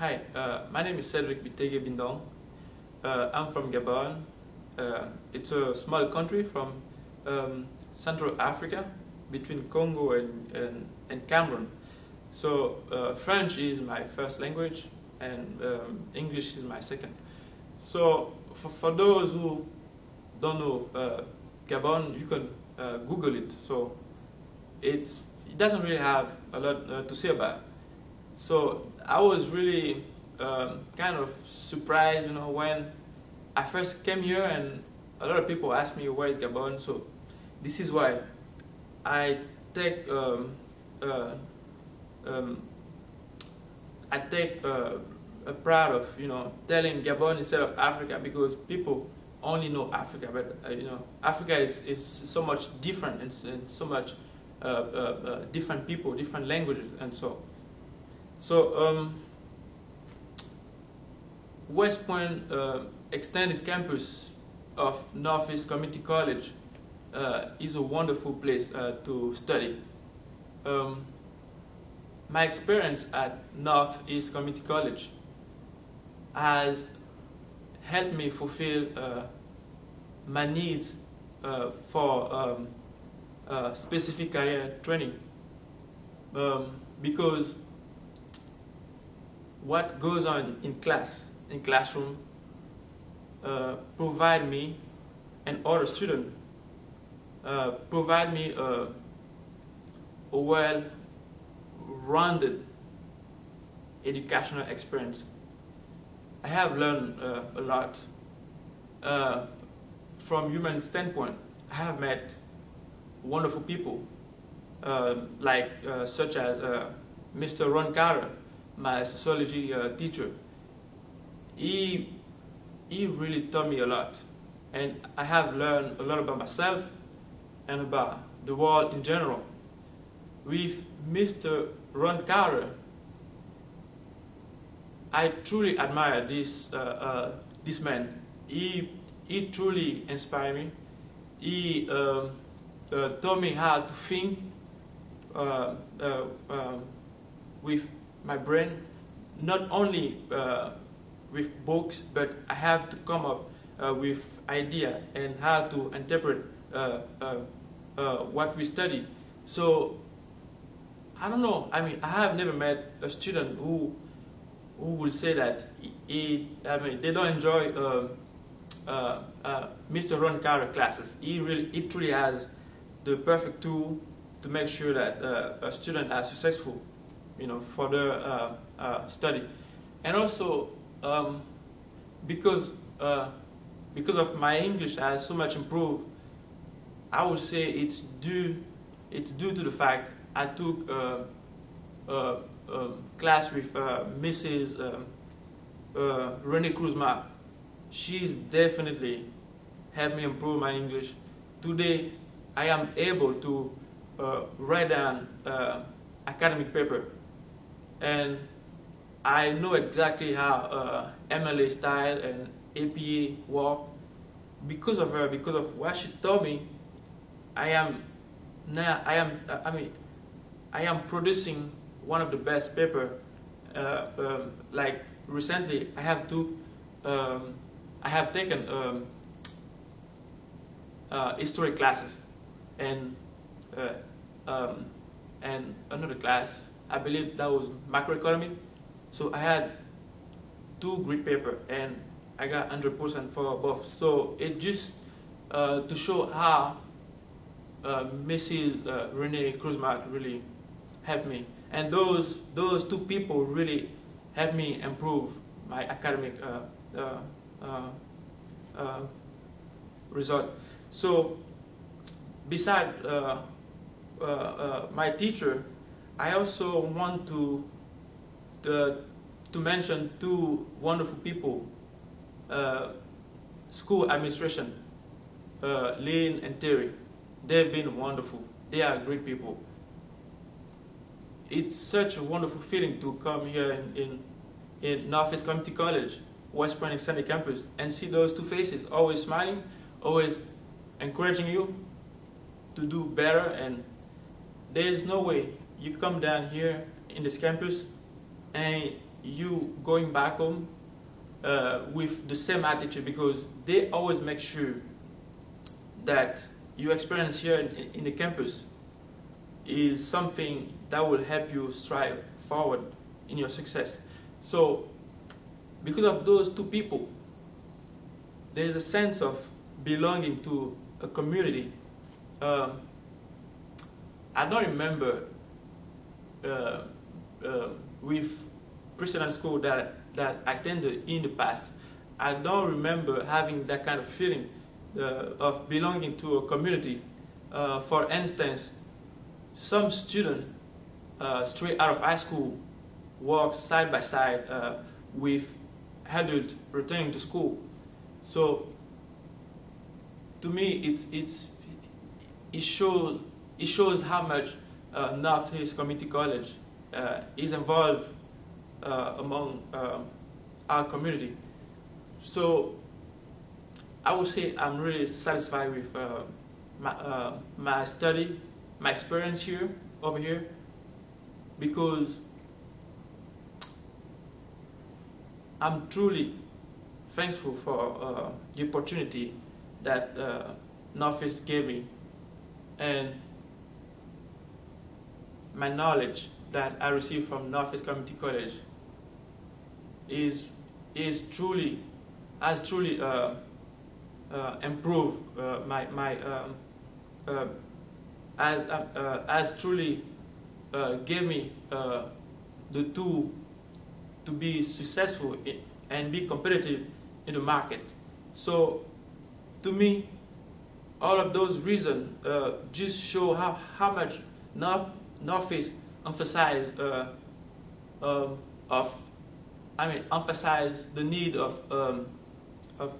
Hi, uh, my name is Cedric Biteghe Bi Ndong. Uh, I'm from Gabon. Uh, it's a small country from um, Central Africa, between Congo and, and, and Cameroon. So uh, French is my first language and um, English is my second. So for, for those who don't know uh, Gabon, you can uh, Google it. So it's it doesn't really have a lot to say about. So I was really um, kind of surprised, you know, when I first came here and a lot of people asked me where is Gabon. So this is why I take um, uh, um, I take uh, a proud of you know telling Gabon instead of Africa because people only know Africa, but uh, you know Africa is, is so much different and, and so much uh, uh, uh, different people, different languages, and so. So um, West Point Extended Campus of Northeast Community College uh, is a wonderful place uh, to study. Um, my experience at Northeast Community College has helped me fulfill uh, my needs uh, for um, uh, specific career training um, because what goes on in class, in classroom, uh, provide me and other students uh, provide me a, a well-rounded educational experience. I have learned uh, a lot. Uh, from human standpoint, I have met wonderful people, uh, like uh, such as Mr. Ron Carter, my sociology teacher. He, he really taught me a lot and I have learned a lot about myself and about the world in general. With Mr. Ron Carter, I truly admire this, uh, uh, this man. He, he truly inspired me. He um, uh, taught me how to think uh, uh, um, with my brain, not only uh, with books, but I have to come up with idea and how to interpret uh, what we study. So I don't know. I mean, I have never met a student who who will say that he, I mean, they don't enjoy uh, uh, uh, Mr. Ron Carter classes. He really, he truly has the perfect tool to make sure that uh, a student are successful, you know, for their uh, uh, study, and also um, because because of my English has so much improved I would say it's due it's due to the fact I took a, a, a class with uh, Mrs. Um, uh, Renee Cruzma. She's definitely helped me improve my English. Today, I am able to uh, write uh, academic paper, and I know exactly how uh, MLA style and APA work. Because of her, because of what she taught me I am now I am I mean I am producing one of the best paper uh, um, like recently I have two um, I have taken um, uh, history classes and uh, um, and another class I believe that was macroeconomy so I had two great paper and I got 100% for both so it just uh, to show how uh, Mrs. Uh, Renee Cruzmark really helped me. And those, those two people really helped me improve my academic uh, uh, uh result. So beside my teacher, I also want to, uh, to mention two wonderful people, uh, school administration, uh, Lynn and Terry. They've been wonderful. They are great people. It's such a wonderful feeling to come here in, in, in Northeast Community College, West Point Extended Campus, and see those two faces, always smiling, always encouraging you to do better. And there's no way you come down here in this campus and you going back home uh, with the same attitude because they always make sure that your experience here in, in the campus is something that will help you strive forward in your success. So, because of those two people, there is a sense of belonging to a community. Um, I don't remember uh, uh, with Christian school that that attended in the past. I don't remember having that kind of feeling uh, of belonging to a community. Uh, for instance, some student straight out of high school walks side by side with adults returning to school. So to me, it's, it's, it, shows, it shows how much uh, Northeast Community College uh, is involved uh, among um, our community. So I would say I'm really satisfied with uh, my, uh, my study, my experience here, over here, because I'm truly thankful for uh, the opportunity that Northeast gave me and my knowledge that I received from Northeast Community College is is truly has truly uh, uh, improved uh, my my um, uh, has uh, uh, has truly gave me the tool to be successful in, and be competitive in the market. So to me, all of those reasons just show how, how much North, Northeast emphasize uh, um, of, I mean, emphasize the need of, um, of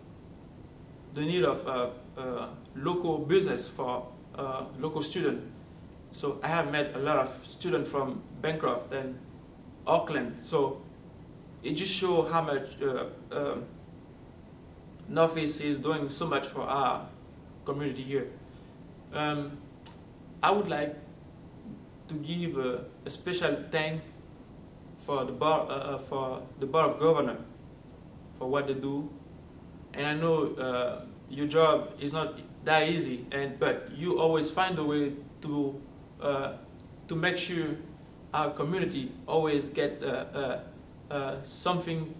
the need of uh, uh local business for uh, local students. So I have met a lot of students from Bancroft and Oakland. So it just shows how much uh, um, Northeast is doing so much for our community here. Um, I would like to give a, a special thank for the bar uh, uh, for the board of governor for what they do, and I know uh, your job is not that easy, and but you always find a way to uh, to make sure our community always get uh, uh, something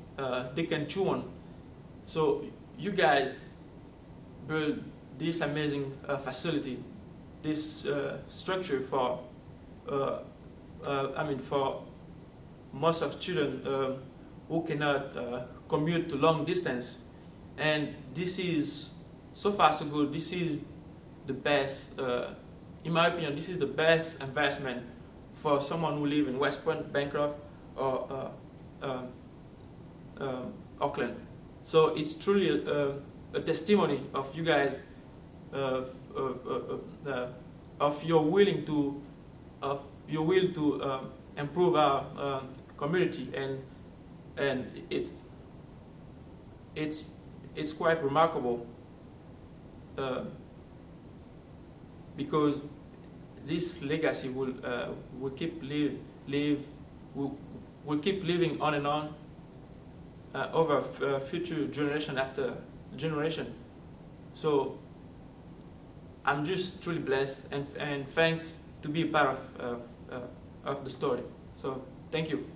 they can chew on. So you guys build this amazing facility, this structure for, I mean, for most of students um, who cannot uh, commute to long distance. And this is, so far so good, this is the best, uh, in my opinion, this is the best investment for someone who live in West Point, Bancroft, or um, um, Oakland. So it's truly a, a testimony of you guys, uh, uh, uh, of your willing to, of your will to um, improve our um, community, and and it's it's it's quite remarkable uh, because this legacy will uh, will keep live live will, will keep living on and on uh, over uh, future generation after generation. So I'm just truly blessed and, and thanks to be part of, uh, of the story. So thank you.